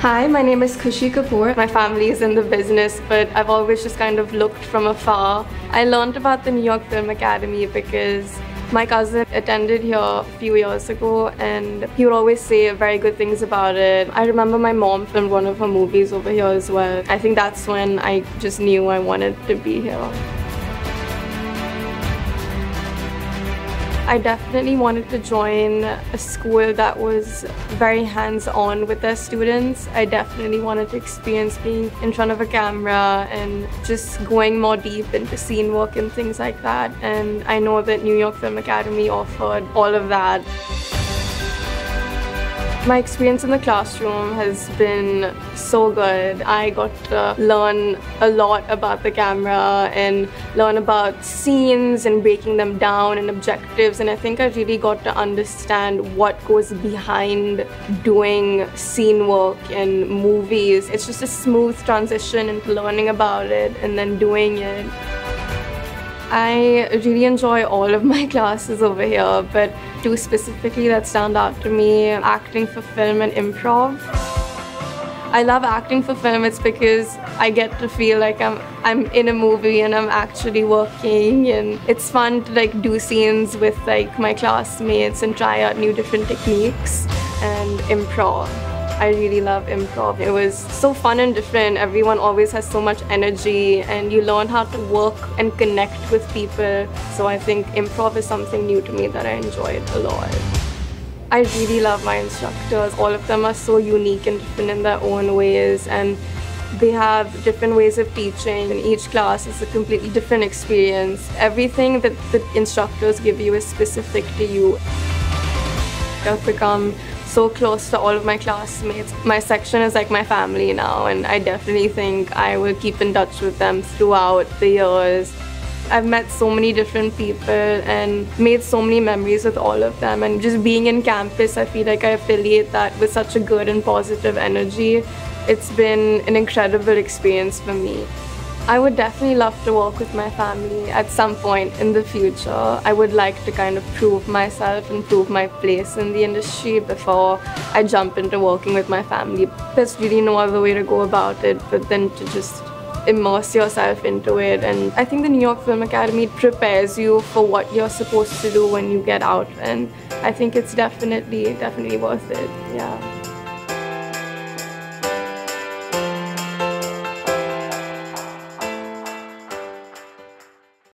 Hi, my name is Khushi Kapoor. My family is in the business, but I've always just kind of looked from afar. I learned about the New York Film Academy because my cousin attended here a few years ago and he would always say very good things about it. I remember my mom filmed one of her movies over here as well. I think that's when I just knew I wanted to be here. I definitely wanted to join a school that was very hands-on with their students. I definitely wanted to experience being in front of a camera and just going more deep into scene work and things like that. And I know that New York Film Academy offered all of that. My experience in the classroom has been so good. I got to learn a lot about the camera and learn about scenes and breaking them down and objectives and I think I really got to understand what goes behind doing scene work in movies. It's just a smooth transition into learning about it and then doing it. I really enjoy all of my classes over here, but two specifically that stand out to me, acting for film and improv. I love acting for film, it's because I get to feel like I'm I'm in a movie and I'm actually working and it's fun to like do scenes with like my classmates and try out new different techniques and improv. I really love improv. It was so fun and different. Everyone always has so much energy and you learn how to work and connect with people. So I think improv is something new to me that I enjoyed a lot. I really love my instructors. All of them are so unique and different in their own ways and they have different ways of teaching and each class is a completely different experience. Everything that the instructors give you is specific to you. I've become so close to all of my classmates. My section is like my family now and I definitely think I will keep in touch with them throughout the years. I've met so many different people and made so many memories with all of them and just being in campus I feel like I affiliate that with such a good and positive energy. It's been an incredible experience for me. I would definitely love to work with my family at some point in the future. I would like to kind of prove myself and prove my place in the industry before I jump into working with my family. There's really no other way to go about it but then to just immerse yourself into it and I think the New York Film Academy prepares you for what you're supposed to do when you get out and I think it's definitely definitely worth it yeah